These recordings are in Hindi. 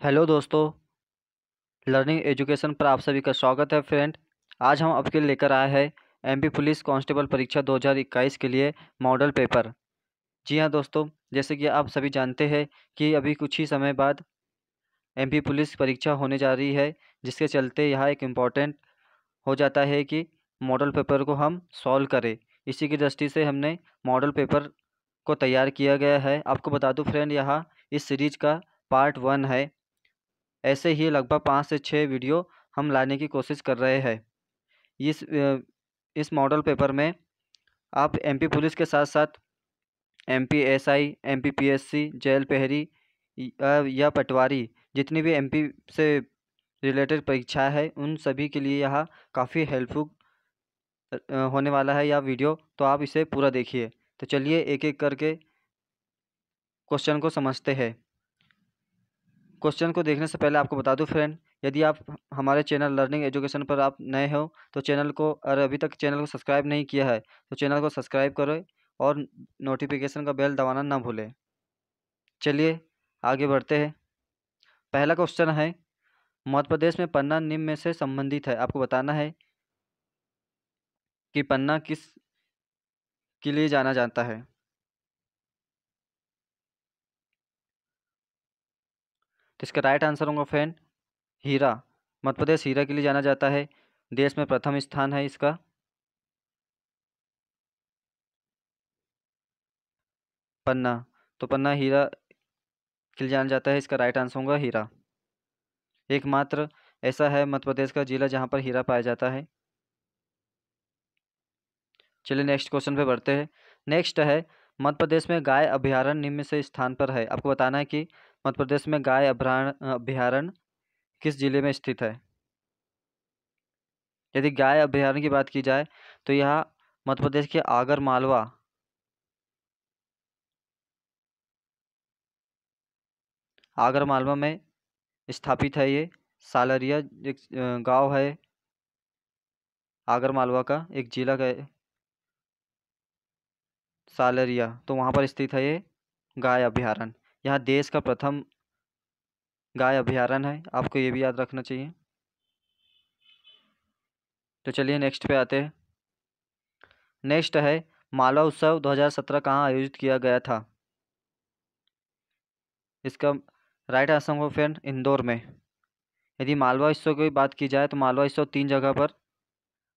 हेलो दोस्तों, लर्निंग एजुकेशन पर आप सभी का स्वागत है फ्रेंड। आज हम आपके लेकर आए हैं एमपी पुलिस कांस्टेबल परीक्षा 2021 के लिए मॉडल पेपर। जी हाँ दोस्तों, जैसे कि आप सभी जानते हैं कि अभी कुछ ही समय बाद एमपी पुलिस परीक्षा होने जा रही है, जिसके चलते यह एक इंपॉर्टेंट हो जाता है कि मॉडल पेपर को हम सॉल्व करें। इसी की दृष्टि से हमने मॉडल पेपर को तैयार किया गया है। आपको बता दूँ फ्रेंड, यहाँ इस सीरीज़ का पार्ट वन है। ऐसे ही लगभग पाँच से छः वीडियो हम लाने की कोशिश कर रहे हैं। इस इस मॉडल पेपर में आप एमपी पुलिस के साथ साथ MP SI MP PSC jail पहरी या पटवारी, जितनी भी एमपी से रिलेटेड परीक्षा है, उन सभी के लिए यह काफ़ी हेल्पफुल होने वाला है यह वीडियो तो आप इसे पूरा देखिए। तो चलिए एक एक करके क्वेश्चन को समझते हैं। क्वेश्चन को देखने से पहले आपको बता दूँ फ्रेंड, यदि आप हमारे चैनल लर्निंग एजुकेशन पर आप नए हो तो चैनल को, और अभी तक चैनल को सब्सक्राइब नहीं किया है तो चैनल को सब्सक्राइब करें और नोटिफिकेशन का बेल दबाना ना भूलें। चलिए आगे बढ़ते हैं। पहला क्वेश्चन है, मध्य प्रदेश में पन्ना निम्न में से संबंधित है। आपको बताना है कि पन्ना किस के लिए जाना जाता है? तो इसका राइट आंसर होगा फ्रेंड हीरा। मध्य प्रदेश हीरा के लिए जाना जाता है। देश में प्रथम स्थान है इसका। पन्ना। तो पन्ना हीरा के लिए जाना जाता है। इसका राइट आंसर होगा हीरा। एकमात्र ऐसा है मध्य प्रदेश का जिला जहाँ पर हीरा पाया जाता है। चलिए नेक्स्ट क्वेश्चन पे बढ़ते हैं। नेक्स्ट है, मध्य प्रदेश में गाय अभ्यारण्य निम्न से स्थान पर है। आपको बताना है कि मध्य प्रदेश में गाय अभ्यारण्य किस ज़िले में स्थित है? यदि गाय अभ्यारण्य की बात की जाए तो यह मध्य प्रदेश के आगर मालवा आगर मालवा में स्थापित है ये। सालरिया एक गाँव है। आगर मालवा का एक जिला का सालरिया तो वहाँ पर स्थित है ये गाय अभ्यारण्य यहाँ देश का प्रथम गाय अभ्यारण्य है, आपको ये भी याद रखना चाहिए। तो चलिए नेक्स्ट पे आते हैं। नेक्स्ट है मालवा उत्सव 2017 कहाँ आयोजित किया गया था? इसका राइट आंसर होगा फ्रेंड इंदौर में। यदि मालवा उत्सव की बात की जाए तो मालवा उत्सव तीन जगह पर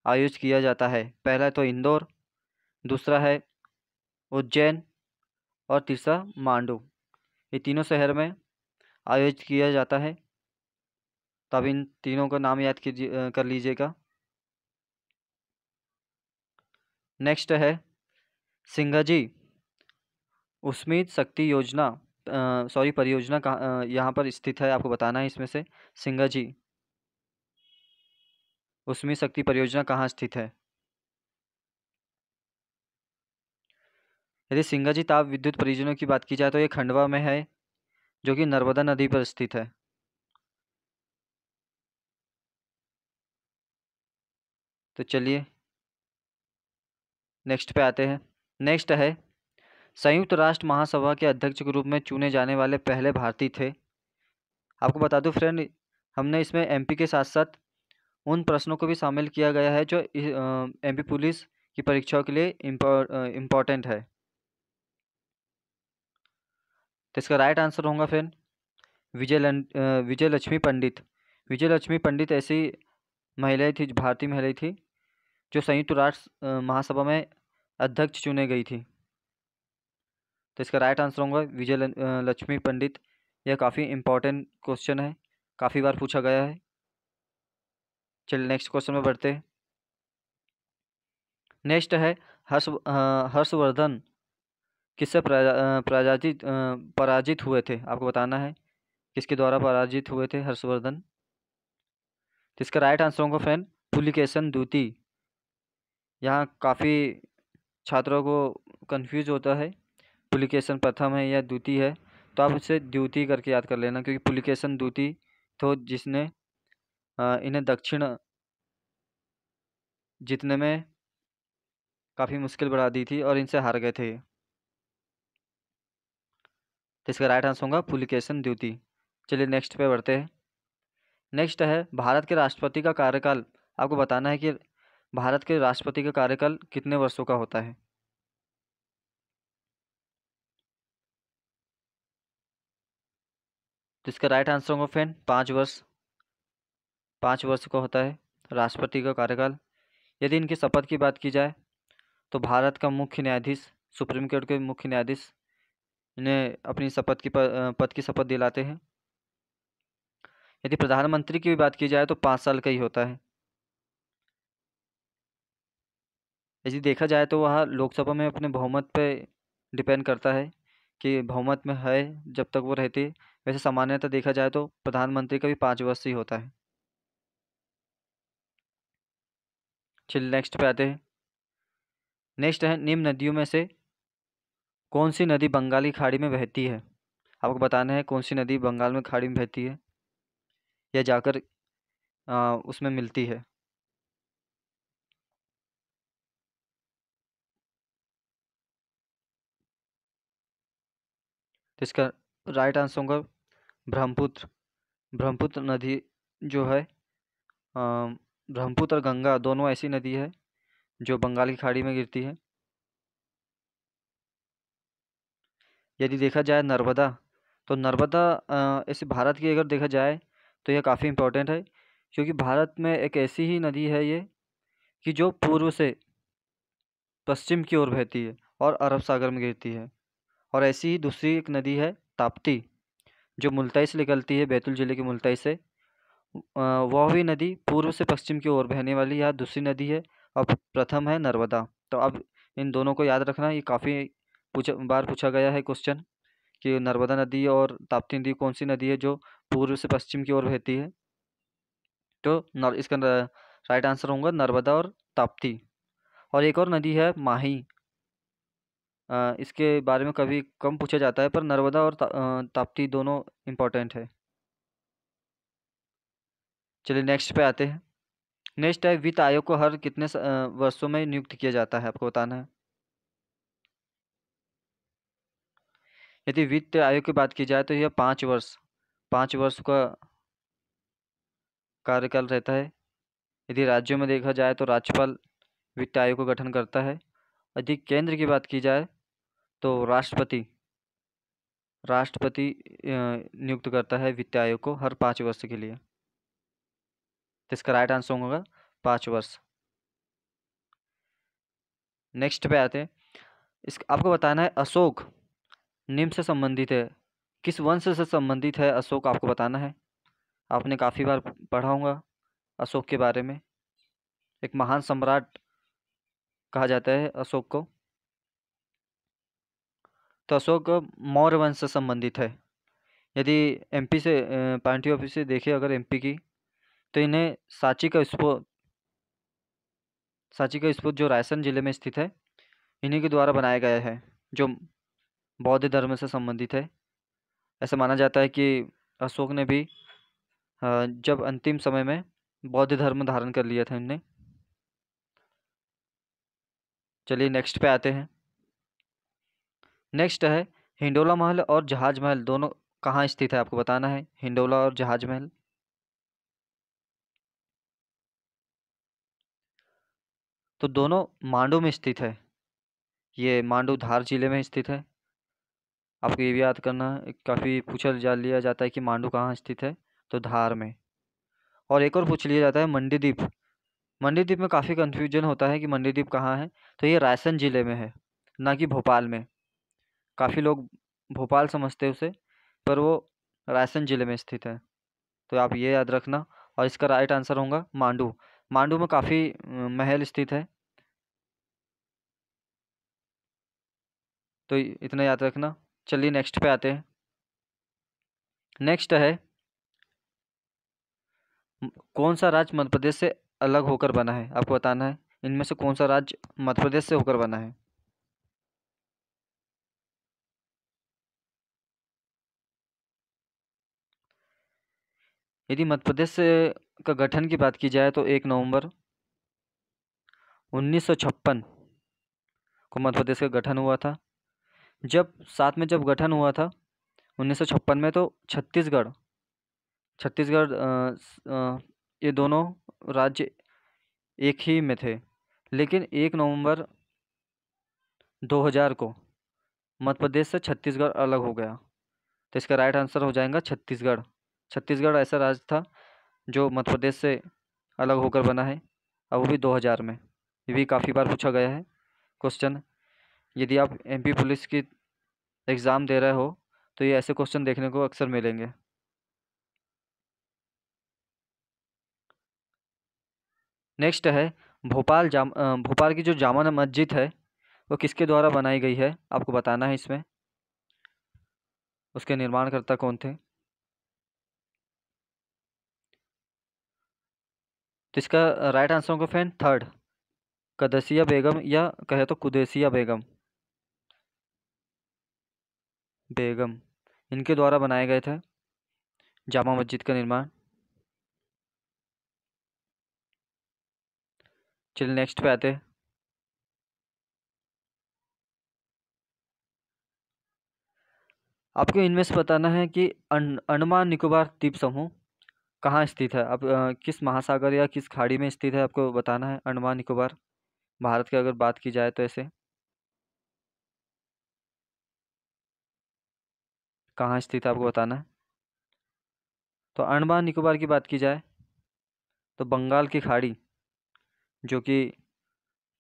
आयोजित किया जाता है। पहला तो इंदौर, दूसरा है उज्जैन और तीसरा मांडू। ये तीनों शहर में आयोजित किया जाता है। तब इन तीनों का नाम याद कीजिए कर लीजिएगा। नेक्स्ट है सिंगाजी उस्मीत शक्ति योजना सॉरी परियोजना कहाँ यहाँ पर स्थित है, आपको बताना है इसमें से। सिंगाजी उस्मीत शक्ति परियोजना कहाँ स्थित है? यदि सिंगाजी ताप विद्युत परियोजना की बात की जाए तो ये खंडवा में है, जो कि नर्मदा नदी पर स्थित है। तो चलिए नेक्स्ट पे आते हैं। नेक्स्ट है, संयुक्त राष्ट्र महासभा के अध्यक्ष के रूप में चुने जाने वाले पहले भारतीय थे। आपको बता दूँ फ्रेंड हमने इसमें एमपी के साथ साथ उन प्रश्नों को भी शामिल किया गया है जो एमपी पुलिस की परीक्षाओं के लिए इम्पोर्टेंट है। तो इसका राइट आंसर होगा फ्रेंड विजय विजय लक्ष्मी पंडित। विजय लक्ष्मी पंडित ऐसी महिलाएँ थी, भारतीय महिलाएँ थी, जो संयुक्त राष्ट्र महासभा में अध्यक्ष चुने गई थी। तो इसका राइट आंसर होगा विजय लक्ष्मी पंडित। यह काफ़ी इम्पोर्टेंट क्वेश्चन है, काफ़ी बार पूछा गया है। चलिए नेक्स्ट क्वेश्चन में बढ़ते नेक्स्ट है हर्ष हर्षवर्धन। किससे पराजित पराजित हुए थे? आपको बताना है। किसके द्वारा पराजित हुए थे हर्षवर्धन? तो इसका राइट आंसर होगा फ्रेंड पुलिकेशन द्वितीय। यहाँ काफ़ी छात्रों को कंफ्यूज होता है। पुलिकेशन प्रथम है या द्वितीय है तो आप इसे द्वितीय करके याद कर लेना, क्योंकि पुलिकेशन द्वितीय तो जिसने इन्हें दक्षिण जीतने में काफ़ी मुश्किल बढ़ा दी थी और इनसे हार गए थे। तो इसका राइट आंसर होगा पुलिकेशन द्वितीय चलिए नेक्स्ट पे बढ़ते हैं। नेक्स्ट है, भारत के राष्ट्रपति का कार्यकाल। आपको बताना है कि भारत के राष्ट्रपति का कार्यकाल कितने वर्षों का होता है? तो इसका राइट आंसर होगा फ्रेंड पाँच वर्ष। पाँच वर्ष का होता है राष्ट्रपति का कार्यकाल। यदि इनकी शपथ की बात की जाए तो भारत का मुख्य न्यायाधीश, सुप्रीम कोर्ट के मुख्य न्यायाधीश इन्हें अपनी शपथ की पद की शपथ दिलाते हैं। यदि प्रधानमंत्री की भी बात की जाए तो पाँच साल का ही होता है। यदि देखा जाए तो वह लोकसभा में अपने बहुमत पे डिपेंड करता है कि बहुमत में है जब तक वो रहती। है वैसे सामान्यतः देखा जाए तो प्रधानमंत्री का भी पाँच वर्ष ही होता है। चलिए नेक्स्ट पे आते हैं। नेक्स्ट है, निम्न नदियों में से कौन सी नदी बंगाली खाड़ी में बहती है? आपको बताना है कौन सी नदी बंगाल में खाड़ी में बहती है? या जाकर आ, उसमें मिलती है। तो इसका राइट आंसर होगा ब्रह्मपुत्र। ब्रह्मपुत्र नदी जो है ब्रह्मपुत्र और गंगा दोनों ऐसी नदी है जो बंगाल की खाड़ी में गिरती है। यदि देखा जाए नर्मदा तो नर्मदा ऐसे भारत की अगर देखा जाए तो यह काफ़ी इम्पोर्टेंट है, क्योंकि भारत में एक ऐसी ही नदी है ये, कि जो पूर्व से पश्चिम की ओर बहती है और अरब सागर में गिरती है। और ऐसी ही दूसरी एक नदी है ताप्ती, जो मुल्ताई से निकलती है, बैतुल ज़िले की मुल्ताई से। वह भी नदी पूर्व से पश्चिम की ओर बहने वाली यह दूसरी नदी है और प्रथम है नर्मदा। तो अब इन दोनों को याद रखना, ये काफ़ी पूछा बार पूछा गया है क्वेश्चन कि नर्मदा नदी और ताप्ती नदी कौन सी नदी है जो पूर्व से पश्चिम की ओर बहती है? तो इसका राइट आंसर होगा नर्मदा और ताप्ती। और एक और नदी है माही। आ, इसके बारे में कभी कम पूछा जाता है पर नर्मदा और ता, ताप्ती दोनों इम्पोर्टेंट है। चलिए नेक्स्ट पे आते हैं। नेक्स्ट है वित्त आयोग को हर कितने वर्षों में नियुक्त किया जाता है? आपको बताना है। यदि वित्त आयोग की बात की जाए तो यह पाँच वर्ष पाँच वर्ष का कार्यकाल रहता है। यदि राज्यों में देखा जाए तो राज्यपाल वित्त आयोग का गठन करता है। यदि केंद्र की बात की जाए तो राष्ट्रपति राष्ट्रपति नियुक्त करता है वित्त आयोग को हर पाँच वर्ष के लिए। तो इसका राइट आंसर होगा पाँच वर्ष। नेक्स्ट पे आते हैं। इस आपको बताना है अशोक निम्न से संबंधित है। किस वंश से संबंधित है अशोक आपको बताना है? आपने काफ़ी बार पढ़ा होगा अशोक के बारे में। एक महान सम्राट कहा जाता है अशोक को। तो अशोक मौर्य वंश से संबंधित है। यदि एमपी से पार्टी ऑफ़िस से देखे अगर एमपी की तो इन्हें सांची का स्पोत सांची का स्पोत जो रायसन ज़िले में स्थित है, इन्हीं के द्वारा बनाया गया है, जो बौद्ध धर्म से संबंधित है। ऐसा माना जाता है कि अशोक ने भी जब अंतिम समय में बौद्ध धर्म धारण कर लिया था इनने। चलिए नेक्स्ट पे आते हैं। नेक्स्ट है, हिंडोला महल और जहाज़ महल, दोनों कहाँ स्थित है आपको बताना है? हिंडोला और जहाज़ महल। तो दोनों मांडू में स्थित है। ये मांडू धार ज़िले में स्थित है। आपको ये भी याद करना है काफ़ी पूछा जा लिया जाता है कि मांडू कहाँ स्थित है तो धार में। और एक और पूछ लिया जाता है मंडी द्वीप मंडी द्वीप में काफ़ी कन्फ्यूज़न होता है कि मंडी द्वीप कहाँ है तो ये रायसन ज़िले में है, ना कि भोपाल में। काफ़ी लोग भोपाल समझते उसे, पर वो रायसन ज़िले में स्थित है। तो आप ये याद रखना और इसका राइट आंसर होगा मांडू। मांडू में काफ़ी महल स्थित है। तो इतना याद रखना। चलिए नेक्स्ट पे आते हैं। नेक्स्ट है, कौन सा राज्य मध्य प्रदेश से अलग होकर बना है? आपको बताना है, इनमें से कौन सा राज्य मध्य प्रदेश से होकर बना है? यदि मध्य प्रदेश का गठन की बात की जाए तो एक नवंबर उन्नीस सौ छप्पन को मध्य प्रदेश का गठन हुआ था। जब साथ में जब गठन हुआ था, उन्नीस सौ छप्पन में तो छत्तीसगढ़ छत्तीसगढ़ ये दोनों राज्य एक ही में थे। लेकिन एक नवंबर 2000 को मध्य प्रदेश से छत्तीसगढ़ अलग हो गया। तो इसका राइट आंसर हो जाएगा छत्तीसगढ़। छत्तीसगढ़ ऐसा राज्य था जो मध्य प्रदेश से अलग होकर बना है। और वो भी 2000 में। ये भी काफ़ी बार पूछा गया है। क्वेश्चन यदि आप एमपी पुलिस की एग्ज़ाम दे रहे हो तो ये ऐसे क्वेश्चन देखने को अक्सर मिलेंगे। नेक्स्ट है, भोपाल जाम भोपाल की जो जामा मस्जिद है, वो किसके द्वारा बनाई गई है? आपको बताना है इसमें। उसके निर्माणकर्ता कौन थे? तो इसका राइट आंसर होगा फ्रेंड थर्ड कदसिया बेगम या कहे तो कुदेसिया बेगम। बेगम, इनके द्वारा बनाए गए थे जामा मस्जिद का निर्माण। चलिए नेक्स्ट पे आते आपको इनमें से बताना है कि अंडमान निकोबार द्वीप समूह कहाँ स्थित है? अब किस महासागर या किस खाड़ी में स्थित है? आपको बताना है अंडमान निकोबार। भारत की अगर बात की जाए तो ऐसे। कहाँ स्थित है आपको बताना है? तो अंडमान निकोबार की बात की जाए तो बंगाल की खाड़ी, जो कि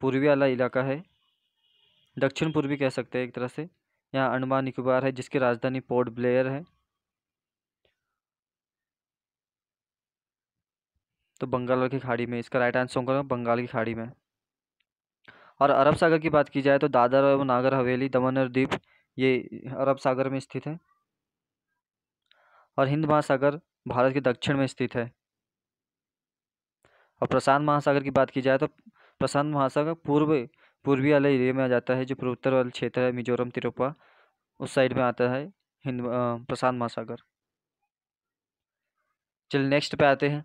पूर्वी वाला इलाका है, दक्षिण पूर्वी कह सकते हैं एक तरह से, यहाँ अंडमान निकोबार है, जिसकी राजधानी पोर्ट ब्लेयर है। तो बंगाल की खाड़ी में, इसका राइट आंसर होगा बंगाल की खाड़ी में। और अरब सागर की बात की जाए तो दादर और नागर हवेली, दमन और द्वीप ये अरब सागर में स्थित है। और हिंद महासागर भारत के दक्षिण में स्थित है। और प्रशांत महासागर की बात की जाए तो प्रशांत महासागर पूर्व, पूर्वी वाले एरिया में आ जाता है, जो पूर्वोत्तर वाले क्षेत्र है, मिजोरम तिरुपा उस साइड में आता है हिंद प्रशांत महासागर। चलिए नेक्स्ट पे आते हैं।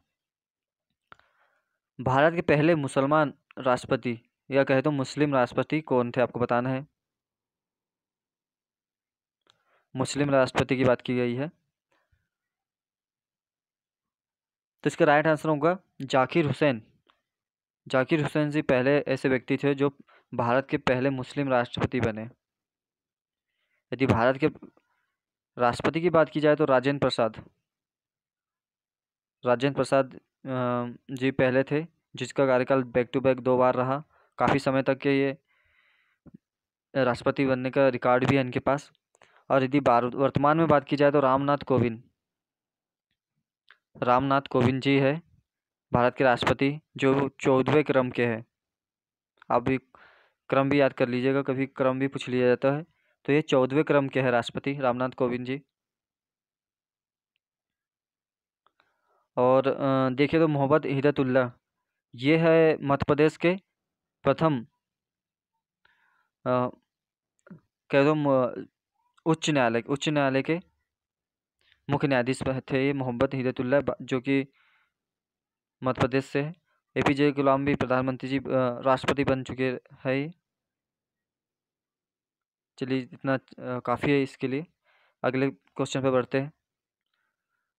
भारत के पहले मुसलमान राष्ट्रपति, या कहे तो मुस्लिम राष्ट्रपति कौन थे, आपको बताना है। मुस्लिम राष्ट्रपति की बात की गई है। तो इसका राइट आंसर होगा जाकिर हुसैन। जाकिर हुसैन जी पहले ऐसे व्यक्ति थे जो भारत के पहले मुस्लिम राष्ट्रपति बने। यदि भारत के राष्ट्रपति की बात की जाए तो राजेंद्र प्रसाद। राजेंद्र प्रसाद जी पहले थे, जिसका कार्यकाल बैक टू बैक दो बार रहा। काफ़ी समय तक के ये राष्ट्रपति बनने का रिकॉर्ड भी है इनके पास। और यदि वर्तमान में बात की जाए तो रामनाथ कोविंद। रामनाथ कोविंद जी है, भारत के राष्ट्रपति, जो चौदहवें क्रम के हैं। आप भी क्रम भी याद कर लीजिएगा, कभी क्रम भी पूछ लिया जाता है। तो ये चौदहवें क्रम के हैं राष्ट्रपति रामनाथ कोविंद जी। और देखिए तो मोहम्मद हिदतुल्ला, ये है मध्य प्रदेश के प्रथम कह दो उच्च न्यायालय उच्च न्यायालय के मुख्य न्यायाधीश थे मोहम्मद हिदतुल्ला जो कि मध्य प्रदेश से ए पी जे गुलाम भी प्रधानमंत्री जी राष्ट्रपति बन चुके हैं। चलिए इतना काफ़ी है इसके लिए। अगले क्वेश्चन पर बढ़ते हैं।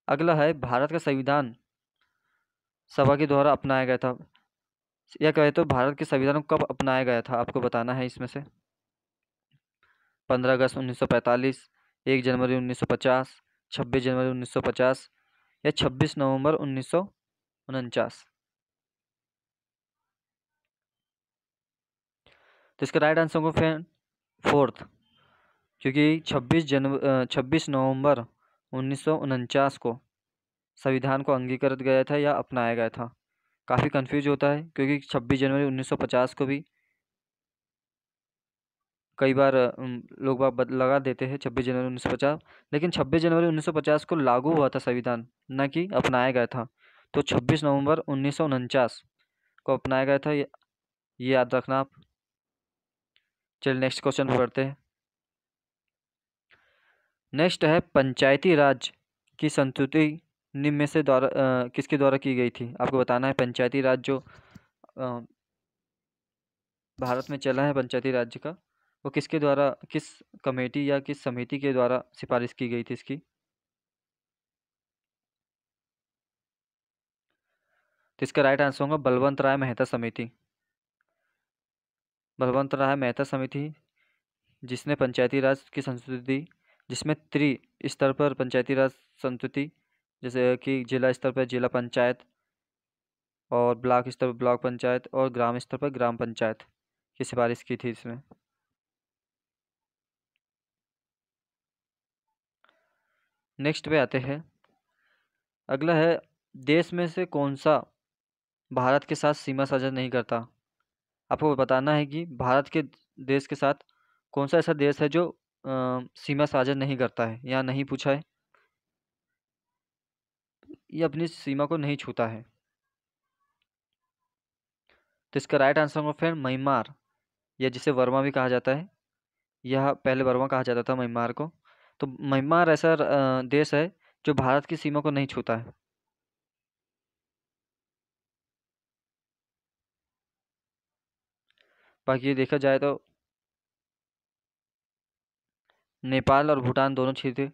अगला है, भारत का संविधान सभा के द्वारा अपनाया गया था। या कहे तो भारत के संविधान को कब अपनाया गया था, आपको बताना है इसमें से? पंद्रह अगस्त उन्नीस सौ पैंतालीस, एक जनवरी उन्नीस सौ पचास छब्बीस जनवरी उन्नीस सौ पचास या छब्बीस नवंबर उन्नीस सौ उनचास। तो इसका राइट आंसर होगा फ्रेंड फोर्थ क्योंकि छब्बीस जनवरी छब्बीस नवंबर उन्नीस सौ उनचास को संविधान को अंगीकृत गया था या अपनाया गया था। काफ़ी कंफ्यूज होता है, क्योंकि छब्बीस जनवरी 1950 को भी कई बार लोग बाग लगा देते हैं छब्बीस जनवरी उन्नीस सौ पचास लेकिन छब्बीस जनवरी 1950 को लागू हुआ था संविधान न कि अपनाया गया था। तो छब्बीस नवंबर उन्नीस सौ उनचास को अपनाया गया था ये याद रखना आप। चलिए नेक्स्ट क्वेश्चन पढ़ते हैं। नेक्स्ट है पंचायती राज की संतुति निम्न से द्वारा किसके द्वारा की गई थी? आपको बताना है पंचायती राज जो आ, भारत में चला है पंचायती राज्य का। वो किसके द्वारा, किस कमेटी या किस समिति के द्वारा सिफारिश की गई थी इसकी? तो इसका राइट आंसर होगा बलवंत राय मेहता समिति। बलवंत राय मेहता समिति, जिसने पंचायती राज की संस्कृति दी, जिसमें त्रि स्तर पर पंचायती राज संस्कृति जैसे कि जिला स्तर पर जिला पंचायत और ब्लॉक स्तर पर ब्लॉक पंचायत और ग्राम स्तर पर ग्राम पंचायत की सिफारिश की थी इसमें। नेक्स्ट पे आते हैं। अगला है देश में से कौन सा भारत के साथ सीमा साझा नहीं करता? आपको बताना है कि भारत के देश के साथ कौन सा ऐसा देश है जो आ, सीमा साझा नहीं करता है या नहीं पूछा है? ये अपनी सीमा को नहीं छूता है। तो इसका राइट आंसर होगा फिर म्यांमार या जिसे वर्मा भी कहा जाता है। यह पहले वर्मा कहा जाता था म्यांमार को। तो म्यांमार ऐसा देश है, जो भारत की सीमा को नहीं छूता है। बाकी ये देखा जाए तो नेपाल और भूटान दोनों क्षेत्र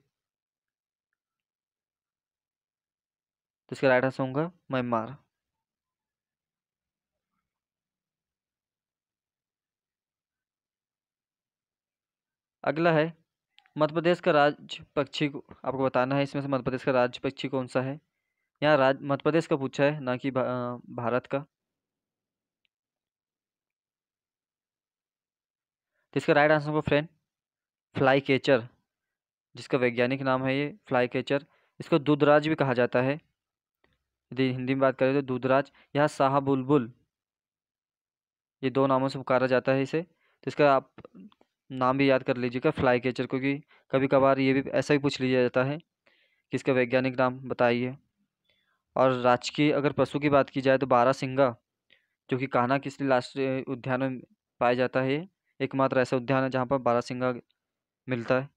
तो इसका राइट आंसर होगा म्यांमार। अगला है मध्य प्रदेश का राज्य पक्षी आपको बताना है, इसमें से मध्य प्रदेश का राज्य पक्षी कौन सा है? यहाँ राज मध्य प्रदेश का पूछा है, ना कि भारत का। तो इसका राइट आंसर होगा फ्रेंड फ्लाई केचर जिसका वैज्ञानिक नाम है ये फ्लाई केचर इसको दूधराज भी कहा जाता है। यदि हिंदी में बात करें तो दूधराज, यहाँ शाह बुलबुल, ये दो नामों से पुकारा जाता है इसे। तो इसका आप नाम भी याद कर लीजिएगा, फ्लाई कैचर, क्योंकि कभी कभार ये भी ऐसा भी पूछ लिया जाता है कि इसका वैज्ञानिक नाम बताइए। और राजकीय अगर पशु की बात की जाए तो बारह सिंगा जो कि कान्हा किसली राष्ट्रीय उद्यान में पाया जाता है, एकमात्र ऐसा उद्यान है जहाँ पर बारह सिंगा मिलता है।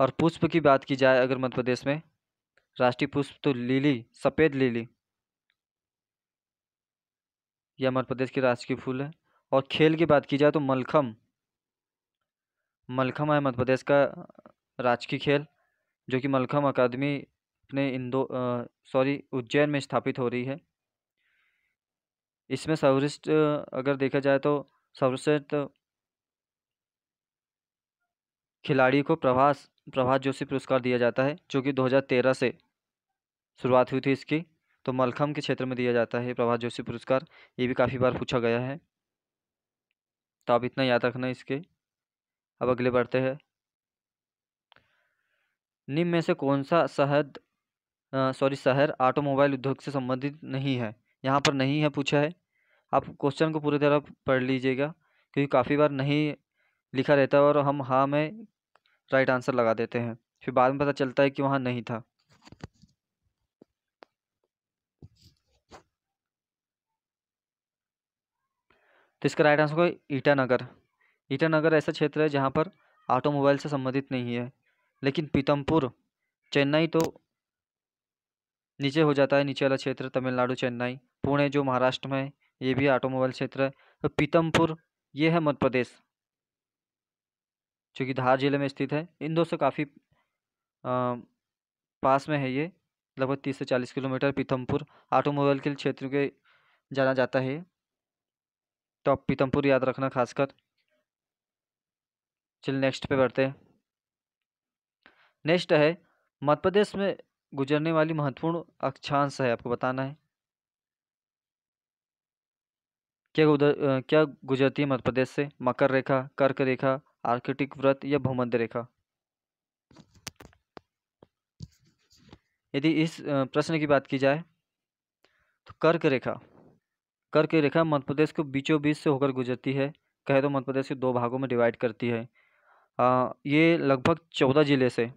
और पुष्प की बात की जाए अगर मध्य प्रदेश में, राष्ट्रीय पुष्प तो लीली, सफ़ेद लिली यह मध्य प्रदेश की राजकीय फूल है। और खेल की बात की जाए तो मलखम मलखम है मध्य प्रदेश का राजकीय खेल, जो कि मलखम अकादमी अपने इंदो सॉरी, उज्जैन में स्थापित हो रही है। इसमें सर्वश्रेष्ठ अगर देखा जाए तो सर्वश्रेष्ठ खिलाड़ी को प्रभास प्रभात जोशी पुरस्कार दिया जाता है, जो कि 2013 से शुरुआत हुई थी इसकी। तो मलखम के क्षेत्र में दिया जाता है प्रभात जोशी पुरस्कार, ये भी काफ़ी बार पूछा गया है। तो आप इतना याद रखना इसके। अब अगले बढ़ते हैं। निम्न में से कौन सा शहद सॉरी शहर ऑटोमोबाइल उद्योग से संबंधित नहीं है? यहाँ पर नहीं है पूछा है। आप क्वेश्चन को पूरी तरह पढ़ लीजिएगा, क्योंकि काफ़ी बार नहीं लिखा रहता है और हम हाँ में राइट आंसर लगा देते हैं। फिर बाद में पता चलता है कि वहाँ नहीं था। तो इसका राइट आंसर होगा ईटानगर। ईटानगर ऐसा क्षेत्र है जहाँ पर ऑटोमोबाइल से संबंधित नहीं है, लेकिन पीतमपुर, चेन्नई तो नीचे हो जाता है, नीचे वाला क्षेत्र तमिलनाडु, चेन्नई, पुणे जो महाराष्ट्र में है, ये भी ऑटोमोबाइल क्षेत्र है। तो पीतमपुर, ये है मध्य प्रदेश, जो कि धार ज़िले में स्थित है। इन दो से काफ़ी पास में है ये, लगभग तीस से चालीस किलोमीटर पीतमपुर। ऑटोमोबाइल के क्षेत्र के जाना जाता है तो आप पीतमपुर याद रखना खासकर। चलिए नेक्स्ट पे बढ़ते हैं। नेक्स्ट है मध्य प्रदेश में गुजरने वाली महत्वपूर्ण अक्षांश है आपको बताना है। क्या उधर क्या गुजरती है मध्य प्रदेश से? मकर रेखा कर्क रेखा आर्किटिक व्रत या भूमध्य रेखा? यदि इस प्रश्न की बात की जाए तो कर्क रेखा। कर्क रेखा मध्य प्रदेश को बीचों बीच से होकर गुजरती है। कहे तो मध्य प्रदेश के दो भागों में डिवाइड करती है। आ, ये लगभग चौदह ज़िले से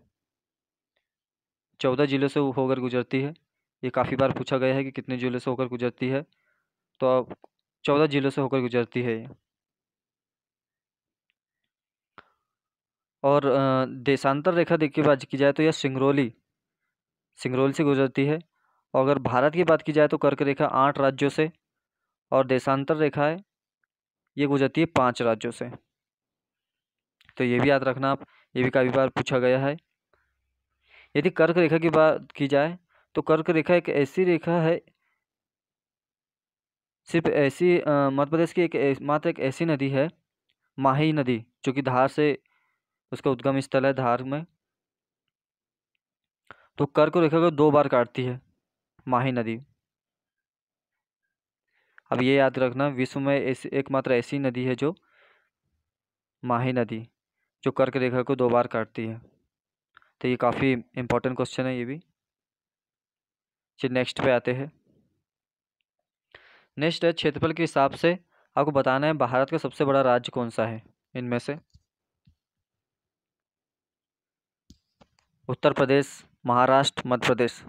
चौदह ज़िलों से होकर गुजरती है। ये काफ़ी बार पूछा गया है कि कितने ज़िलों से होकर गुजरती है। तो अब चौदह ज़िलों से होकर गुजरती है ये। और देशांतर रेखा की बात की जाए तो यह सिंगरौली सिंगरौली से गुजरती है। और अगर भारत की बात की जाए तो कर्क रेखा आठ राज्यों से और देशांतर रेखा है, ये गुजरती है पाँच राज्यों से। तो ये भी याद रखना आप, ये भी काफ़ी बार पूछा गया है। यदि कर्क रेखा की बात की जाए तो कर्क रेखा एक ऐसी रेखा है, सिर्फ़ ऐसी मध्य प्रदेश की एक मात्र एक ऐसी नदी है, माही नदी, जो कि धार से उसका उद्गम स्थल है धार में। तो कर्क रेखा को दो बार काटती है, माही नदी। अब ये याद रखना, विश्व में ऐसी, एकमात्र ऐसी नदी है जो माही नदी, जो कर्क रेखा को दो बार काटती है। तो ये काफ़ी इम्पोर्टेंट क्वेश्चन है ये भी। चलिए नेक्स्ट पे आते हैं। नेक्स्ट है क्षेत्रफल के हिसाब से आपको बताना है, भारत का सबसे बड़ा राज्य कौन सा है? इनमें से उत्तर प्रदेश, महाराष्ट्र, मध्य प्रदेश।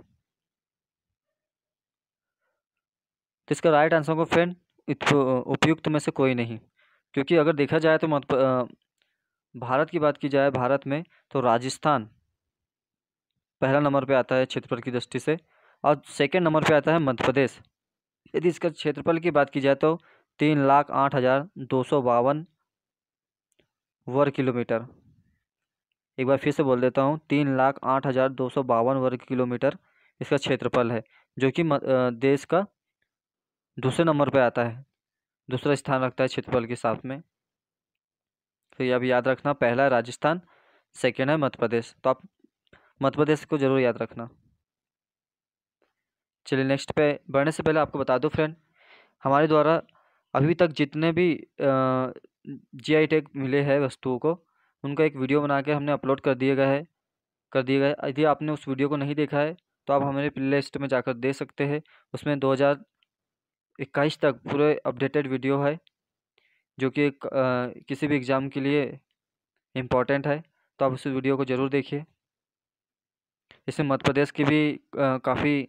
तो इसका राइट आंसर को फ्रेंड उपयुक्त में से कोई नहीं। क्योंकि अगर देखा जाए तो मध्य भारत की बात की जाए, भारत में तो राजस्थान पहला नंबर पे आता है क्षेत्रफल की दृष्टि से और सेकंड नंबर पे आता है मध्य प्रदेश। यदि इसका क्षेत्रफल की बात की जाए तो तीन लाख आठ हज़ार दो सौ बावन वर्ग किलोमीटर। एक बार फिर से बोल देता हूँ, तीन लाख आठ हज़ार दो सौ बावन वर्ग किलोमीटर इसका क्षेत्रफल है, जो कि देश का दूसरे नंबर पर आता है। दूसरा स्थान रखता है क्षेत्रफल के साथ में। तो ये अब याद रखना, पहला है राजस्थान सेकेंड है मध्य प्रदेश। तो आप मध्य प्रदेश को ज़रूर याद रखना। चलिए नेक्स्ट पे बढ़ने से पहले आपको बता दूँ फ्रेंड हमारे द्वारा अभी तक जितने भी जी आई टैग मिले हैं वस्तुओं को, उनका एक वीडियो बना के हमने अपलोड कर दिया गया है। कर दिया गया यदि आपने उस वीडियो को नहीं देखा है तो आप हमारे प्ले लिस्ट में जाकर दे सकते हैं। उसमें दो हज़ार इक्कीस तक पूरे अपडेटेड वीडियो है जो कि एक किसी भी एग्ज़ाम के लिए इंपॉर्टेंट है तो आप उस वीडियो को ज़रूर देखिए। इसमें मध्य प्रदेश की भी काफ़ी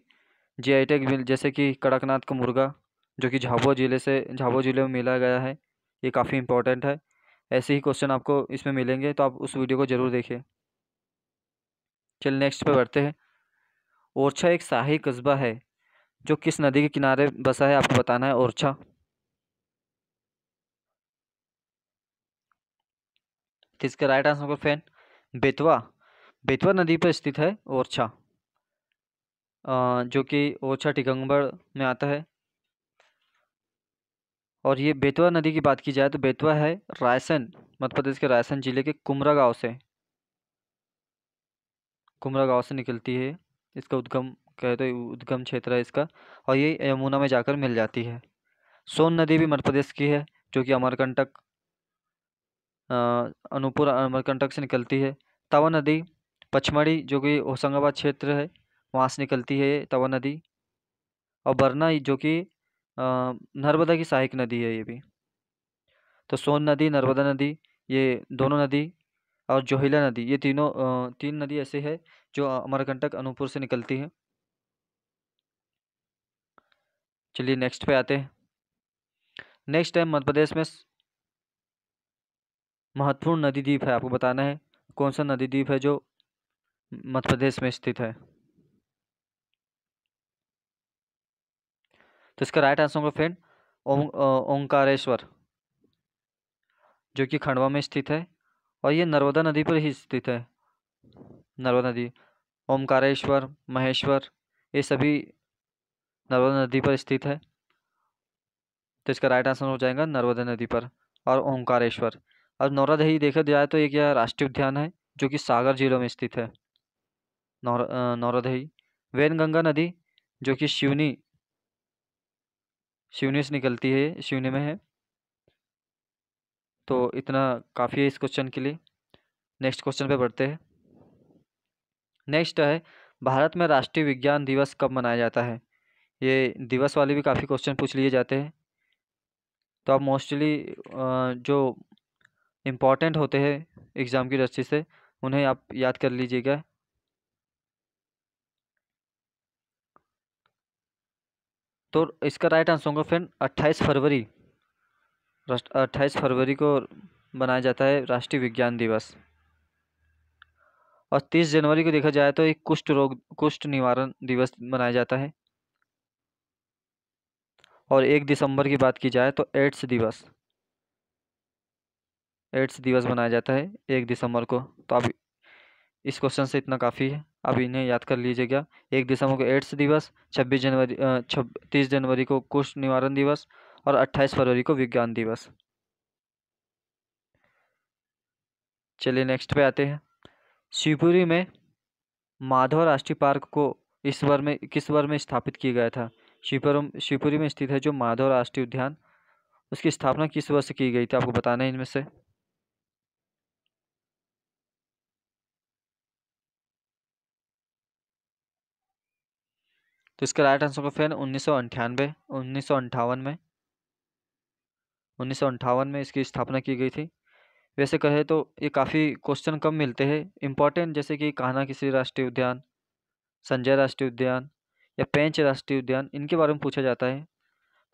जी आई टेक मिल जैसे कि कड़कनाथ का मुर्गा जो कि झाबुआ ज़िले से झाबुआ ज़िले में मिला गया है ये काफ़ी इम्पोर्टेंट है। ऐसे ही क्वेश्चन आपको इसमें मिलेंगे तो आप उस वीडियो को ज़रूर देखिए। चल नेक्स्ट पे बढ़ते हैं। ओरछा एक शाही कस्बा है जो किस नदी के किनारे बसा है, आपको बताना है? ओरछा। इसका राइट आंसर को फ़ैन बेतवा। बेतवा नदी पर स्थित है ओरछा। जो कि ओरछा टिकंगबड़ में आता है। और ये बेतवा नदी की बात की जाए तो बेतवा है रायसन, मध्य प्रदेश के रायसन ज़िले के कुमरा गाँव से। कुमरा गाँव से निकलती है। इसका उद्गम कहते तो उद्गम क्षेत्र है इसका, और ये यमुना में जाकर मिल जाती है। सोन नदी भी मध्य प्रदेश की है, जो कि अमरकंटक अनूपुर अमरकंटक से निकलती है। तवा नदी, पचमढ़ी, जो कि होशंगाबाद क्षेत्र है, वहाँ से निकलती है तवा नदी। और बरना, जो कि नर्मदा की सहायक नदी है ये भी। तो सोन नदी, नर्मदा नदी, ये दोनों नदी और जोहिला नदी, ये तीनों तीन नदी ऐसे है, जो अमरकंटक, अनूपपुर से निकलती है। चलिए नेक्स्ट पे आते हैं। नेक्स्ट है मध्य प्रदेश में महत्वपूर्ण नदी द्वीप है आपको बताना है। कौन सा नदी द्वीप है जो मध्य प्रदेश में स्थित है? तो इसका राइट आंसर होगा फ्रेंड ओंकारेश्वर जो कि खंडवा में स्थित है और ये नर्मदा नदी पर ही स्थित है। नर्मदा नदी ओमकारेश्वर महेश्वर ये सभी नर्मदा नदी पर स्थित है। तो इसका राइट आंसर हो जाएगा नर्मदा नदी पर और ओंकारेश्वर। अब नौरादही देखा जाए तो एक क्या राष्ट्रीय उद्यान है, जो कि सागर जिलों में स्थित है। नौर नौरादही वैनगंगा नदी, जो कि शिवनी शिवनी से निकलती है, शिवनी में है। तो इतना काफ़ी है इस क्वेश्चन के लिए। नेक्स्ट क्वेश्चन पे बढ़ते हैं। नेक्स्ट है, भारत में राष्ट्रीय विज्ञान दिवस कब मनाया जाता है? ये दिवस वाले भी काफ़ी क्वेश्चन पूछ लिए जाते हैं। तो आप मोस्टली जो इंपॉर्टेंट होते हैं एग्ज़ाम की दृष्टि से, उन्हें आप याद कर लीजिएगा। तो इसका राइट आंसर होगा फ्रेंड अट्ठाईस फरवरी। अट्ठाईस फरवरी को मनाया जाता है राष्ट्रीय विज्ञान दिवस। और तीस जनवरी को देखा जाए तो एक कुष्ठ रोग, कुष्ठ निवारण दिवस मनाया जाता है। और एक दिसंबर की बात की जाए तो एड्स दिवस। एड्स दिवस मनाया जाता है एक दिसंबर को। तो अब इस क्वेश्चन से इतना काफ़ी है। अब इन्हें याद कर लीजिएगा। एक दिसंबर को एड्स दिवस, छब्बीस जनवरी छत्तीस जनवरी को कुष्ठ निवारण दिवस और अट्ठाईस फरवरी को विज्ञान दिवस। चलिए नेक्स्ट पे आते हैं। शिवपुरी में माधव राष्ट्रीय पार्क को इस वर्ष में, किस वर्ष में स्थापित किया गया था? शिवपुर शिवपुरी में स्थित है जो माधव राष्ट्रीय उद्यान। उसकी स्थापना किस वर्ष की गई थी, आपको बताना है इनमें से? तो इसका राइट आंसर को फ्रेंड उन्नीस सौ अंठानवे, उन्नीस सौ अंठावन में। उन्नीस सौ अंठावन में इसकी स्थापना की गई थी। वैसे कहे तो ये काफ़ी क्वेश्चन कम मिलते हैं। इम्पोर्टेंट जैसे कि कान्हा किसी राष्ट्रीय उद्यान, संजय राष्ट्रीय उद्यान या पेंच राष्ट्रीय उद्यान, इनके बारे में पूछा जाता है।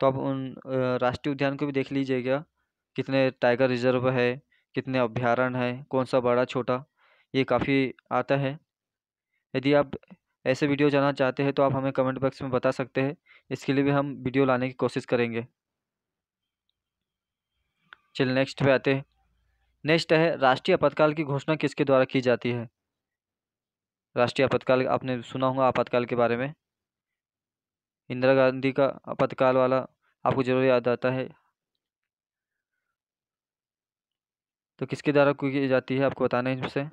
तो आप उन राष्ट्रीय उद्यान को भी देख लीजिएगा। कितने टाइगर रिज़र्व है, कितने अभ्यारण्य है कौन सा बड़ा, छोटा, ये काफ़ी आता है। यदि आप ऐसे वीडियो जानना चाहते हैं तो आप हमें कमेंट बॉक्स में बता सकते हैं। इसके लिए भी हम वीडियो लाने की कोशिश करेंगे। चलिए नेक्स्ट पे आते हैं। नेक्स्ट है, राष्ट्रीय आपातकाल की घोषणा किसके द्वारा की जाती है? राष्ट्रीय आपातकाल, आपने सुना होगा आपातकाल के बारे में। इंदिरा गांधी का आपातकाल वाला आपको ज़रूर याद आता है। तो किसके द्वारा की जाती है, आपको बताना है इससे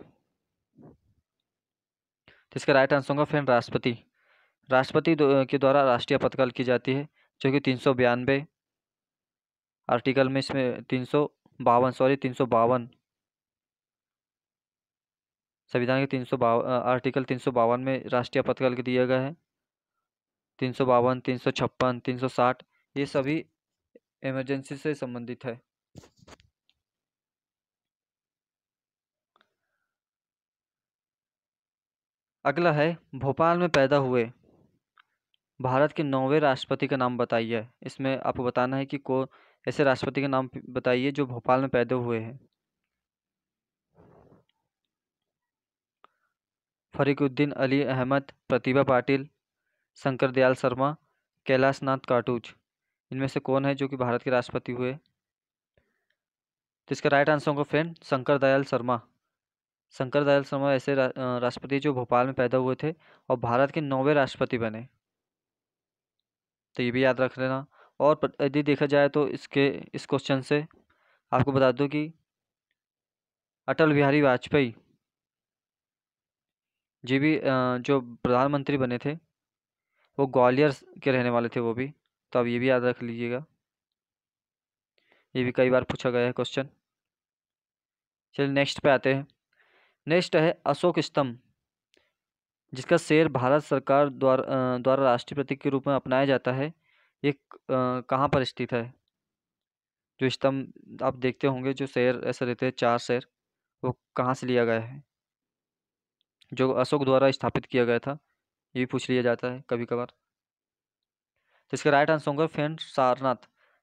तो इसका राइट आंसर होगा फ्रेंड राष्ट्रपति। राष्ट्रपति के द्वारा राष्ट्रीय आपातकाल की जाती है, जो कि तीन सौ बयानबे आर्टिकल में इसमें तीन सौ बावन, सॉरी, तीन सौ बावन संविधान के तीन सौ आर्टिकल तीन सौ बावन में राष्ट्रीय आपातकाल के दिया गया है। तीन सौ बावन, तीन सौ छप्पन, तीन सौ साठ, ये सभी इमरजेंसी से संबंधित है। अगला है, भोपाल में पैदा हुए। भारत के नौवें राष्ट्रपति का नाम बताइए। इसमें आपको बताना है कि को, ऐसे राष्ट्रपति का नाम बताइए जो भोपाल में पैदा हुए हैं। फरीकुद्दीन अली अहमद, प्रतिभा पाटिल शंकर दयाल शर्मा कैलाश नाथ काटूज। इनमें से कौन है जो कि भारत के राष्ट्रपति हुए? तो इसका राइट आंसर होगा फ्रेंड शंकर दयाल शर्मा। शंकर दयाल शर्मा ऐसे राष्ट्रपति जो भोपाल में पैदा हुए थे और भारत के नौवे राष्ट्रपति बने। तो ये भी याद रख लेना। और यदि देखा जाए तो इसके, इस क्वेश्चन से आपको बता दूँ कि अटल बिहारी वाजपेयी जी भी जो प्रधानमंत्री बने थे वो ग्वालियर के रहने वाले थे वो भी तो अब ये भी याद रख लीजिएगा। ये भी कई बार पूछा गया है क्वेश्चन चलिए नेक्स्ट पे आते हैं। नेक्स्ट है अशोक स्तंभ, जिसका शेर भारत सरकार द्वारा द्वारा राष्ट्रीय प्रतीक के रूप में अपनाया जाता है। ये कहाँ पर स्थित है? जो स्तंभ आप देखते होंगे, जो शेर ऐसे रहते हैं, चार शेर, वो कहाँ से लिया गया है? जो अशोक द्वारा स्थापित किया गया था। ये भी पूछ लिया जाता है कभी कभार तो इसका राइट आंसर होगा फ्रेंड सारनाथ।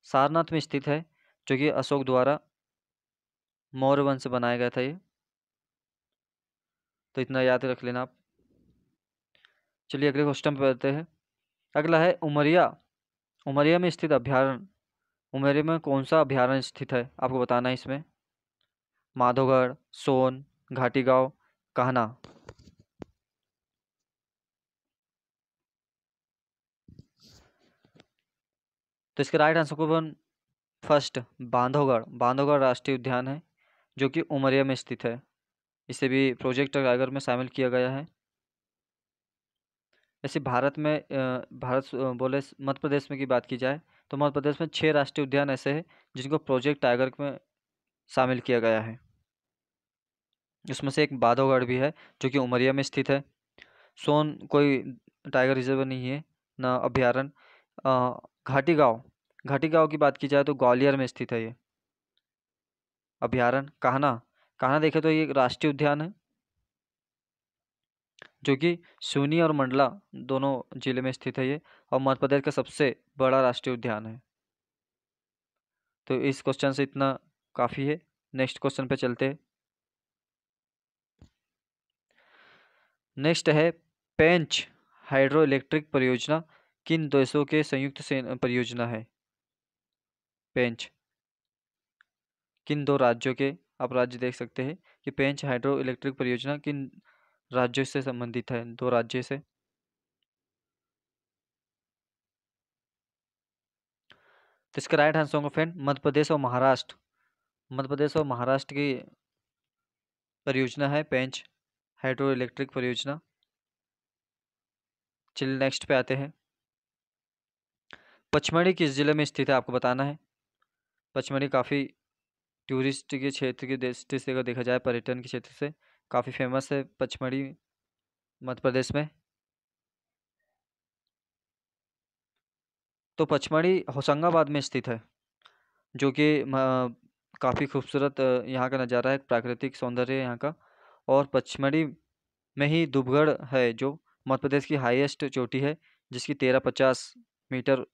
सारनाथ में स्थित है, जो कि अशोक द्वारा मौर्य वंश बनाया गया था ये। तो इतना याद रख लेना आप। चलिए अगले क्वेश्चन पर बढ़ते हैं। अगला है उमरिया। उमरिया में स्थित अभ्यारण्य। उमरिया में कौन सा अभ्यारण्य स्थित है? आपको बताना है इसमें। माधोगढ़, सोन, घाटी गाँव, कहना। तो इसके राइट आंसर को फ़र्स्ट बांधवगढ़ बांधवगढ़ राष्ट्रीय उद्यान है, जो कि उमरिया में स्थित है। इसे भी प्रोजेक्ट टाइगर में शामिल किया गया है। ऐसे भारत में भारत बोले मध्य प्रदेश में की बात की जाए तो मध्य प्रदेश में छः राष्ट्रीय उद्यान ऐसे हैं, जिनको प्रोजेक्ट टाइगर में शामिल किया गया है। उसमें से एक बाधोगढ़ भी है, जो कि उमरिया में स्थित है। सोन कोई टाइगर रिज़र्व नहीं है, न अभ्यारण्य। घाटी गाँव घाटी गाँव की बात की जाए तो ग्वालियर में स्थित है ये। अभ्यारण्य कहना कहना देखे तो ये राष्ट्रीय उद्यान है, जो कि सूनी और मंडला दोनों ज़िले में स्थित है ये, और मध्य प्रदेश का सबसे बड़ा राष्ट्रीय उद्यान है। तो इस क्वेश्चन से इतना काफ़ी है। नेक्स्ट क्वेश्चन पे चलते नेक्स्ट है पेंच हाइड्रो इलेक्ट्रिक परियोजना। किन देशों के संयुक्त से परियोजना है? पेंच। किन दो राज्यों के आप राज्य देख सकते हैं? कि पेंच हाइड्रो इलेक्ट्रिक परियोजना किन राज्यों से संबंधित है? दो राज्य से। तो इसका राइट आंसर होगा फ्रेंड मध्य प्रदेश और महाराष्ट्र। मध्य प्रदेश और महाराष्ट्र की परियोजना है पेंच हाइड्रो इलेक्ट्रिक परियोजना। चलिए नेक्स्ट पे आते हैं। पचमढ़ी किस ज़िले में स्थित है? आपको बताना है। पचमढ़ी काफ़ी टूरिस्ट के क्षेत्र की दृष्टि से अगर देखा जाए, पर्यटन के क्षेत्र से काफ़ी फ़ेमस है पचमढ़ी, मध्य प्रदेश में। तो पचमढ़ी होशंगाबाद में स्थित है, जो कि काफ़ी खूबसूरत, यहाँ का नज़ारा है प्राकृतिक सौंदर्य यहाँ का। और पचमढ़ी में ही दुबगढ़ है, जो मध्य प्रदेश की हाईएस्ट चोटी है, जिसकी तेरह पचास मीटर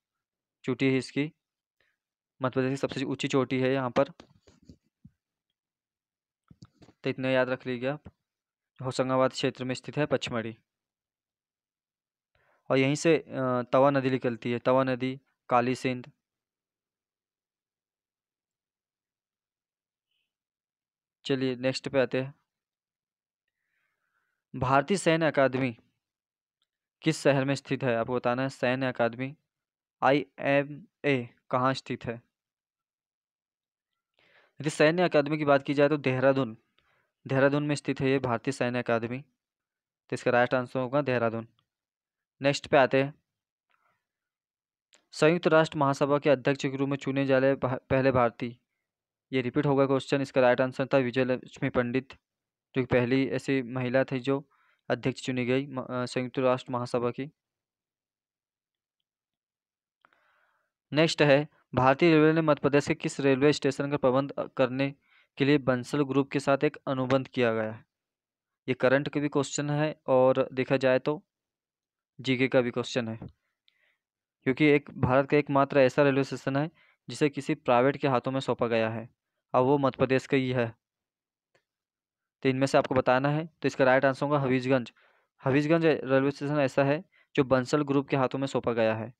चोटी है इसकी। मध्य प्रदेश की सबसे ऊँची चोटी है यहाँ पर। तो इतना याद रख लीजिए आप। होशंगाबाद क्षेत्र में स्थित है पचमढ़ी। और यहीं से तवा नदी निकलती है, तवा नदी, काली सिंध। चलिए नेक्स्ट पे आते हैं। भारतीय सैन्य अकादमी किस शहर में स्थित है? आपको बताना है, सैन्य अकादमी आई एम ए कहाँ स्थित है? यदि सैन्य अकादमी की बात की जाए तो देहरादून देहरादून में स्थित है ये भारतीय सैन्य अकादमी। तो इसका राइट आंसर होगा देहरादून। नेक्स्ट पे आते हैं। संयुक्त राष्ट्र महासभा के अध्यक्ष के रूप में चुने जाने पहले भारतीय। ये रिपीट होगा क्वेश्चन, इसका राइट आंसर था विजय लक्ष्मी पंडित, जो कि पहली ऐसी महिला थी जो अध्यक्ष चुनी गई संयुक्त राष्ट्र महासभा की। नेक्स्ट है भारतीय रेलवे ने मध्य प्रदेश के किस रेलवे स्टेशन का प्रबंध करने के लिए बंसल ग्रुप के साथ एक अनुबंध किया गया है? ये करंट के भी क्वेश्चन है और देखा जाए तो जीके का भी क्वेश्चन है। क्योंकि एक, भारत का एकमात्र ऐसा रेलवे स्टेशन है जिसे किसी प्राइवेट के हाथों में सौंपा गया है। और वो मध्य प्रदेश का ही है। तो इनमें से आपको बताना है। तो इसका राइट आंसर होगा हबीजगंज हबीजगंज रेलवे स्टेशन ऐसा है जो बंसल ग्रुप के हाथों में सौंपा गया है।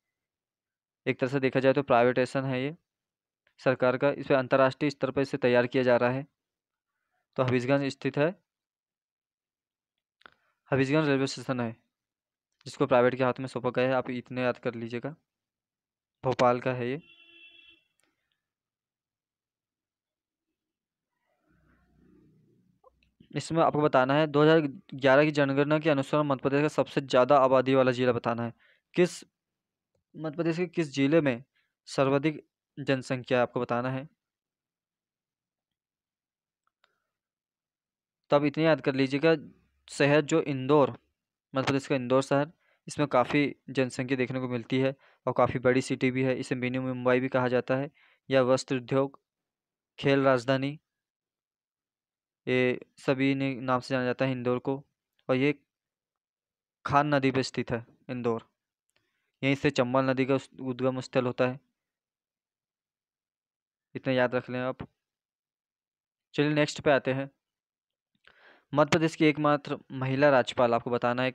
एक तरह से देखा जाए तो प्राइवेटेशन है ये। सरकार का इस पर अंतर्राष्ट्रीय स्तर पर इसे तैयार किया जा रहा है। तो हबीजगंज स्थित है। हबीजगंज रेलवे स्टेशन है, जिसको प्राइवेट के हाथ में सौंपा गया है। आप इतने याद कर लीजिएगा। भोपाल का है ये। इसमें आपको बताना है 2011 की जनगणना के अनुसार मध्य प्रदेश का सबसे ज़्यादा आबादी वाला जिला बताना है। किस मध्य प्रदेश के किस ज़िले में सर्वाधिक जनसंख्या आपको बताना है? तब इतने याद कर लीजिएगा, शहर जो इंदौर, मध्य प्रदेश का इंदौर शहर, इसमें काफ़ी जनसंख्या देखने को मिलती है और काफ़ी बड़ी सिटी भी है। इसे मिनी मुंबई भी कहा जाता है। या वस्त्र उद्योग, खेल राजधानी, ये सभी ने नाम से जाना जाता है इंदौर को और ये खान नदी पर स्थित है, इंदौर। यहीं से चंबल नदी का उद्गम स्थल होता है। इतना याद रख लें आप। चलिए नेक्स्ट पे आते हैं। मध्य प्रदेश की एकमात्र महिला राज्यपाल, आपको बताना है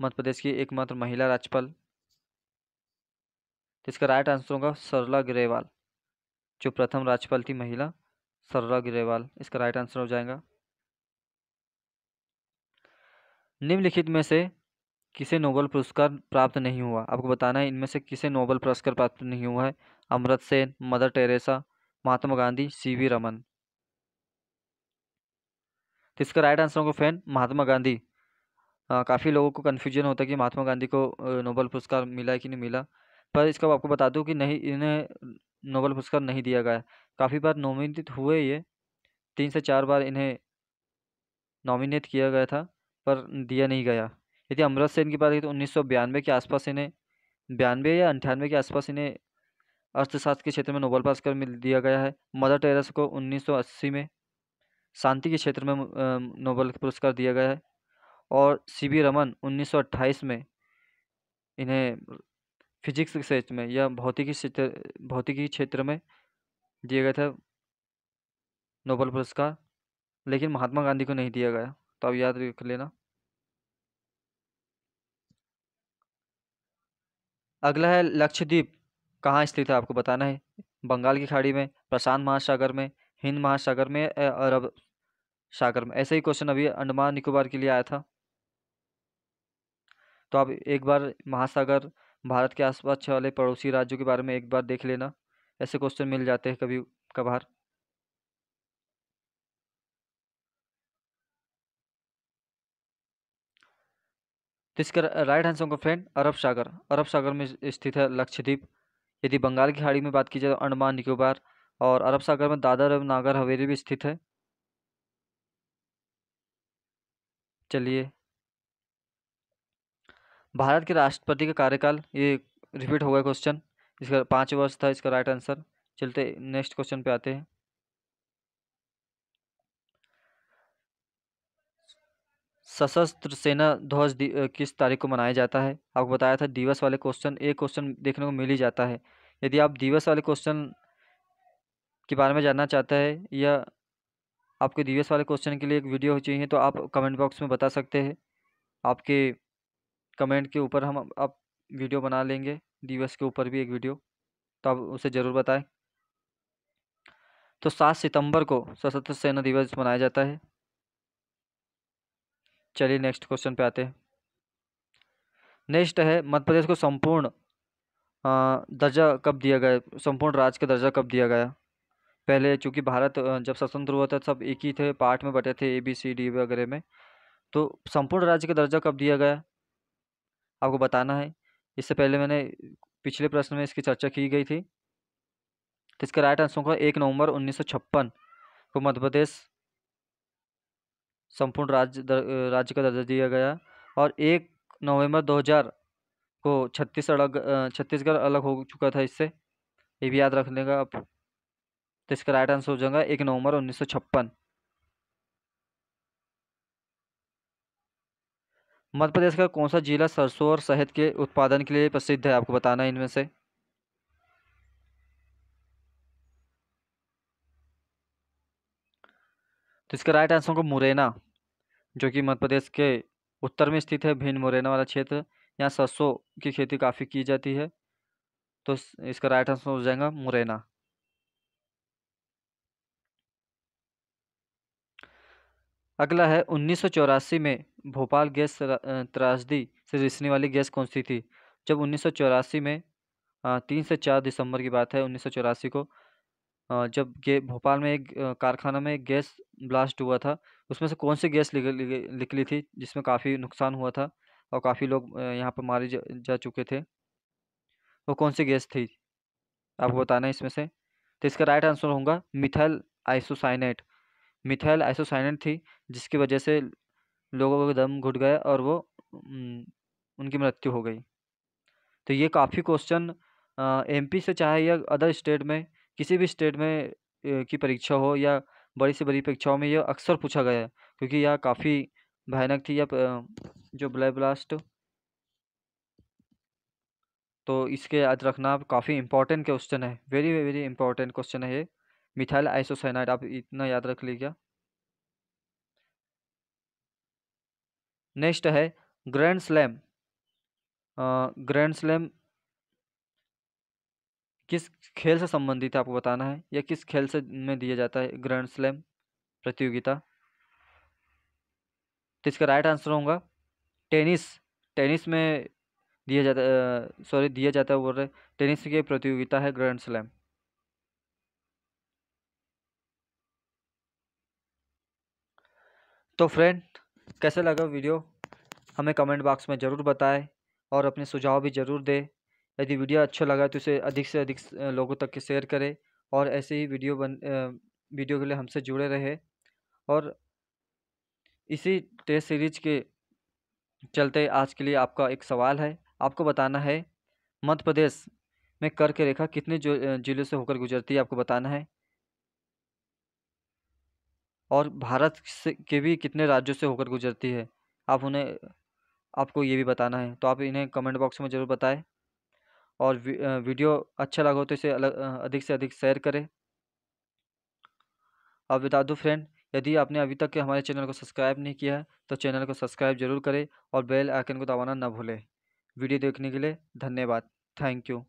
मध्य प्रदेश की एकमात्र महिला राज्यपाल। इसका राइट आंसर होगा सरला ग्रेवाल। जो प्रथम राज्यपाल थी महिला, सरला ग्रेवाल। इसका राइट आंसर हो जाएगा। निम्नलिखित में से किसे नोबल पुरस्कार प्राप्त नहीं हुआ? आपको बताना है, इनमें से किसे नोबल पुरस्कार प्राप्त नहीं हुआ है? Amrit Sen, mother Teresa, Mahatma Gandhi, C V Raman. तो इसका राइट आंसर होगा फ़ैन महात्मा गांधी। काफ़ी लोगों को कन्फ्यूज़न होता है कि महात्मा गांधी को नोबल पुरस्कार मिला कि नहीं मिला। पर इसका आपको बता दूँ कि नहीं, इन्हें नोबल पुरस्कार नहीं दिया गया काफ़ी बार नॉमिनेट हुए ये। तीन से चार बार इन्हें नॉमिनेट किया गया था, पर दिया नहीं गया। यदि अमृत सेन की बात करें तो उन्नीस के आसपास इन्हें, बयानवे या अंठानवे के आसपास इन्हें अर्थशास्त्र के क्षेत्र में नोबल पुरस्कार मिल दिया गया है। मदर टेरेस को 1980 में शांति के क्षेत्र में नोबल पुरस्कार दिया गया है और सी बी रमन 1928 में इन्हें फिजिक्स के क्षेत्र में या भौतिकी क्षेत्र भौतिकी क्षेत्र में दिया गया था नोबल पुरस्कार, लेकिन महात्मा गांधी को नहीं दिया गया। तो आप याद रख लेना। अगला है लक्षद्वीप। कहाँ स्थित है आपको बताना है? बंगाल की खाड़ी में, प्रशांत महासागर में, हिंद महासागर में अरब सागर में? ऐसा ही क्वेश्चन अभी अंडमान निकोबार के लिए आया था। तो आप एक बार महासागर, भारत के आसपास वाले पड़ोसी राज्यों के बारे में एक बार देख लेना। ऐसे क्वेश्चन मिल जाते हैं कभी कभार तो इसका राइट आंसर होगा फ्रेंड अरब सागर। अरब सागर में स्थित है लक्षद्वीप। यदि बंगाल की खाड़ी में बात की जाए तो अंडमान निकोबार और अरब सागर में दादर और नागर हवेली भी स्थित है। चलिए। भारत के राष्ट्रपति का कार्यकाल, ये रिपीट हो गया क्वेश्चन इसका पाँच वर्ष था इसका राइट आंसर चलते नेक्स्ट क्वेश्चन पे आते हैं। सशस्त्र सेना ध्वज किस तारीख को मनाया जाता है? आपको बताया था दिवस वाले क्वेश्चन एक क्वेश्चन देखने को मिल ही जाता है। यदि आप दिवस वाले क्वेश्चन के बारे में जानना चाहते हैं या आपके दिवस वाले क्वेश्चन के लिए एक वीडियो चाहिए तो आप कमेंट बॉक्स में बता सकते हैं। आपके कमेंट के ऊपर हम आप वीडियो बना लेंगे, दिवस के ऊपर भी एक वीडियो तो आप उसे ज़रूर बताएँ। तो सात सितंबर को सशस्त्र सेना दिवस मनाया जाता है। चलिए नेक्स्ट क्वेश्चन पे आते हैं। नेक्स्ट है, मध्य प्रदेश को संपूर्ण दर्जा कब दिया गया? संपूर्ण राज्य का दर्जा कब दिया गया? पहले चूँकि भारत जब स्वतंत्र हुआ था सब एक ही थे पार्ट में बटे थे ए बी सी डी वगैरह में। तो संपूर्ण राज्य का दर्जा कब दिया गया? आपको बताना है। इससे पहले मैंने पिछले प्रश्न में इसकी चर्चा की गई थी। तो इसका राइट आंसर होगा एक नवंबर उन्नीस सौ छप्पन को मध्य प्रदेश संपूर्ण राज्य राज्य का दर्जा दिया गया। और एक नवंबर 2000 को छत्तीस अलग छत्तीसगढ़ अलग हो चुका था इससे। ये भी याद रख लेगा आप तो इसका राइट आंसर हो जाएगा एक नवंबर उन्नीस सौ छप्पन। मध्य प्रदेश का कौन सा जिला सरसों और शहद के उत्पादन के लिए प्रसिद्ध है? आपको बताना है इनमें से। तो इसका राइट आंसर होगा मुरैना, जो कि मध्य प्रदेश के उत्तर में स्थित है भिन्न मुरैना वाला क्षेत्र। यहाँ सरसों की खेती काफ़ी की जाती है तो इसका राइट आंसर हो जाएगा मुरैना। अगला है, उन्नीस सौ चौरासी में भोपाल गैस त्रासदी से रिसने वाली गैस कौन सी थी? जब उन्नीस सौ चौरासी में तीन से चार दिसंबर की बात है, उन्नीस सौ चौरासी को जब गे भोपाल में एक कारखाना में एक गैस ब्लास्ट हुआ था उसमें से कौन सी गैस निकली थी जिसमें काफ़ी नुकसान हुआ था और काफ़ी लोग यहाँ पर मारे जा, जा चुके थे? वो कौन सी गैस थी? आपको बताना है इसमें से। तो इसका राइट आंसर होगा मिथाइल आइसोसाइनेट। मिथाइल आइसोसाइनेट थी जिसकी वजह से लोगों का दम घुट गया और वो उनकी मृत्यु हो गई। तो ये काफ़ी क्वेश्चन एमपी से चाहे या अदर स्टेट में किसी भी स्टेट में की परीक्षा हो या बड़ी से बड़ी परीक्षाओं में यह अक्सर पूछा गया है, क्योंकि यह काफ़ी भयानक थी या जो ब्लैक ब्लास्ट। तो इसके याद रखना काफ़ी इंपॉर्टेंट क्वेश्चन है, वेरी वेरी इंपॉर्टेंट क्वेश्चन है ये। मिथाइल आइसोसाइनाइड, आप इतना याद रख लीजिए। नेक्स्ट है ग्रैंड स्लैम। ग्रैंड स्लैम किस खेल से संबंधित है, आपको बताना है? या किस खेल से में दिया जाता है ग्रैंड स्लैम प्रतियोगिता? तो इसका राइट आंसर होगा टेनिस। टेनिस में दिया जाता सॉरी, दिया जाता है बोल रहे, टेनिस की प्रतियोगिता है ग्रैंड स्लैम। तो फ्रेंड, कैसे लगा वीडियो? हमें कमेंट बॉक्स में ज़रूर बताएँ और अपने सुझाव भी ज़रूर दें। यदि वीडियो अच्छा लगा तो इसे अधिक से अधिक लोगों तक के शेयर करें और ऐसे ही वीडियो बन वीडियो के लिए हमसे जुड़े रहे। और इसी टेस्ट सीरीज़ के चलते आज के लिए आपका एक सवाल है। आपको बताना है, मध्य प्रदेश में कर के रेखा कितने जिलों से होकर गुजरती है आपको बताना है? और भारत से, के भी कितने राज्यों से होकर गुजरती है? आप उन्हें, आपको ये भी बताना है। तो आप इन्हें कमेंट बॉक्स में ज़रूर बताएँ। और वीडियो अच्छा लगा हो तो इसे अधिक से अधिक शेयर करें। अब बता दूँ फ्रेंड, यदि आपने अभी तक के हमारे चैनल को सब्सक्राइब नहीं किया है तो चैनल को सब्सक्राइब ज़रूर करें और बेल आइकन को दबाना ना भूलें। वीडियो देखने के लिए धन्यवाद। Thank you.